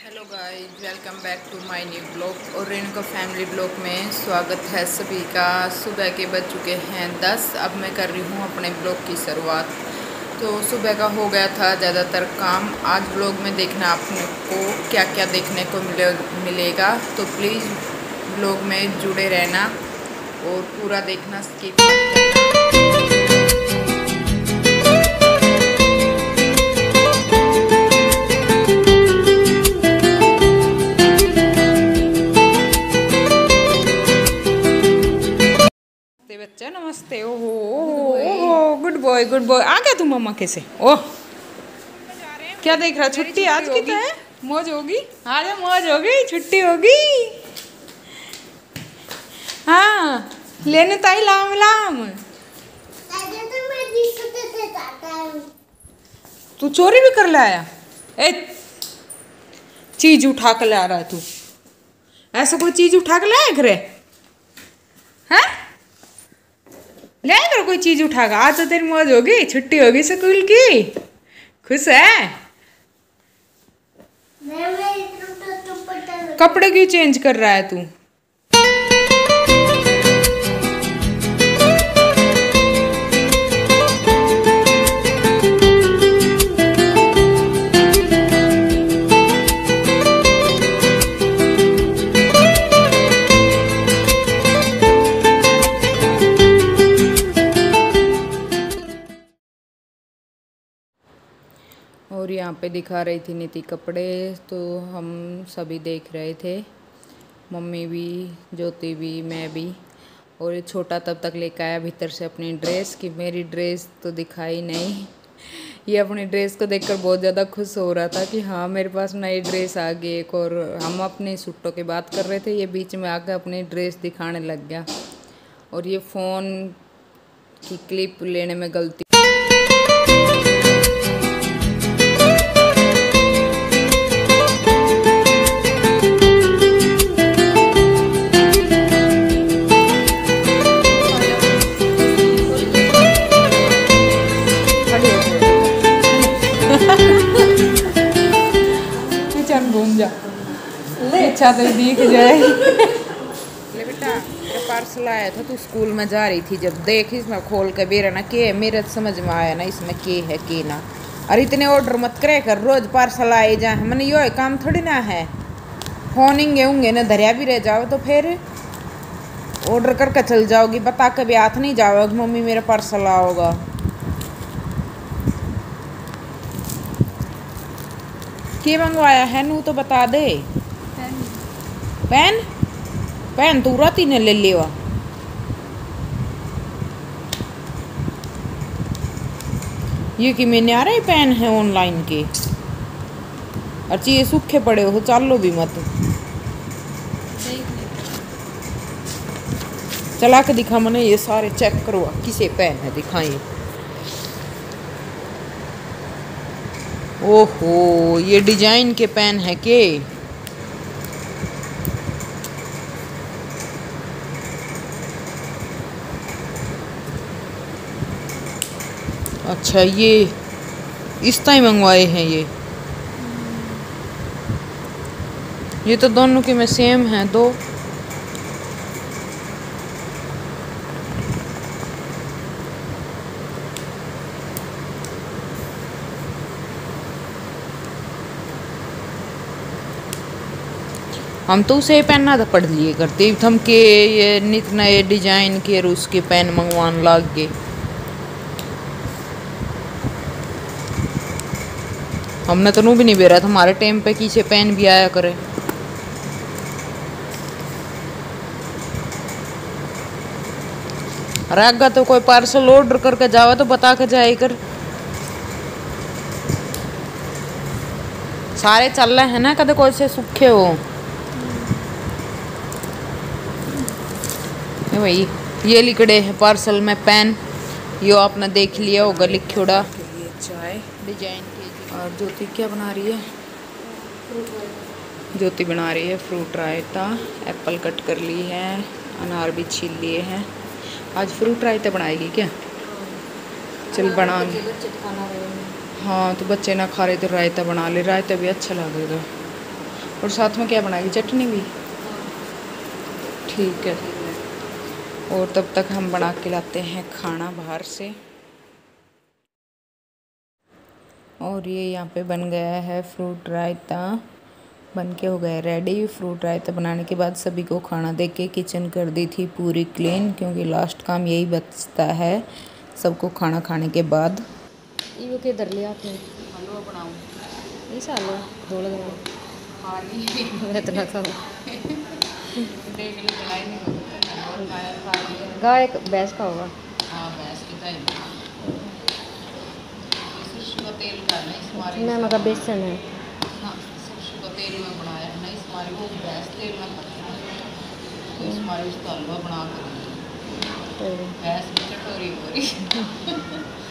Guys welcome back to my new blog और Renuka family blog में स्वागत है सभी का। सुबह के बज चुके हैं दस। अब मैं कर रही हूँ अपने ब्लॉग की शुरुआत। तो सुबह का हो गया था ज़्यादातर काम। आज ब्लॉग में देखना आपको क्या क्या देखने को मिले, मिलेगा। तो प्लीज़ ब्लॉग में जुड़े रहना और पूरा देखना स्किप बच्चा नमस्ते। ओहो ओहो गुड बॉय गुड बॉय आ गया तू मम्मा कैसे ओह। क्या देख रहा? छुट्टी आज की तो है? मौज होगी? आज मौज होगी। छुट्टी होगी। हाँ लेने ताई लाम लाम। तू चोरी भी कर लाया? ए चीज़ उठा कर ला रहा है तू। ऐसा कोई चीज़ उठा कर लाया घरे हैं ले करो कोई चीज़ उठाकर। आज तो तेरी मौज होगी छुट्टी होगी स्कूल की। खुश है? कपड़े क्यों चेंज कर रहा है तू? और यहाँ पे दिखा रही थी नीति कपड़े तो हम सभी देख रहे थे। मम्मी भी, ज्योति भी, मैं भी। और ये छोटा तब तक लेकर आया, भीतर से अपनी ड्रेस कि मेरी ड्रेस तो दिखाई नहीं। ये अपनी ड्रेस को देखकर बहुत ज़्यादा खुश हो रहा था कि हाँ मेरे पास नई ड्रेस आ गई एक और। हम अपने सुट्टों की बात कर रहे थे, ये बीच में आकर अपनी ड्रेस दिखाने लग गया। और ये फ़ोन की क्लिप लेने में गलती अच्छा तो दिख जाए। ले बेटा मेरा पार्सल आया था, तू स्कूल में जा रही थी जब। देख, इसमें खोल के बेरा ना के मेरे तो समझ में आया ना इसमें के है, के ना। अरे इतने ऑर्डर मत करे कर, रोज पार्सल आए जा। मैंने यो काम थोड़ी ना है। फोनिंगे होंगे ना, धरिया भी रह जाओ तो फिर। ऑर्डर करके चल जाओगी, बता कभी हाथ नहीं जाओगे, मम्मी मेरा पार्सल आओगा। के मंगवाया है, नू तो बता दे। पेन पेन तू राती ने ले लिया ये कि मैंने आ रहे पेन है ऑनलाइन के अच्छा ये सूखे पड़े हो चालो भी मत चला के दिखा मैंने ये सारे चेक करवा किसे पेन है दिखाइए ओहो ये डिज़ाइन के पेन है के अच्छा ये इस टाइम मंगवाए हैं ये। ये तो दोनों के में सेम हैं, दो। हम तो उसे पहनना था पढ़ लिए करते हम के ये नित नए डिज़ाइन के और उसके पेन मंगवान लाग गए। हमने तो नू भी नहीं बेरा था हमारे टाइम पे किसे पेन भी आया करे। रागा तो कोई पार्सल ऑर्डर करके जावा तो बता के जाए कर। सारे चल रहे हैं ना कदे कोई से सूखे हो। भाई ये लिखड़े है पार्सल में पेन यो आपने देख लिया होगा लिखोड़ा। चाय। डिज़ाइन और ज्योति क्या बना रही है? ज्योति बना रही है फ्रूट रायता एप्पल कट कर ली है अनार भी छील लिए हैं। आज फ्रूट रायता बनाएगी क्या? चल बना। हाँ। तो बच्चे ना खा रहे तो रायता बना ले। रायता भी अच्छा लगेगा और साथ में क्या बनाएगी? चटनी भी? ठीक है। और तब तक हम बना के लाते हैं खाना बाहर से। और ये यहाँ पे बन गया है फ्रूट रायता। बन के हो गया रेडी फ्रूट रायता बनाने के बाद सभी को खाना दे के किचन कर दी थी पूरी क्लीन क्योंकि लास्ट काम यही बचता है। सबको खाना खाने के बाद। ये किधर ले आते हैं? हलवा बनाऊँ ये साल दो लग हाँ रहा इतना गाय भैंस का होगा। हाँ भैंस की तो सरसों का तेल मैं मगर बेसन है। ना सरसों का तेल में बनाया है ना इस वो भैंस तेल में खाते तो इस हमारे उसका हलवा बना कर भैंस की चटोरी हो रही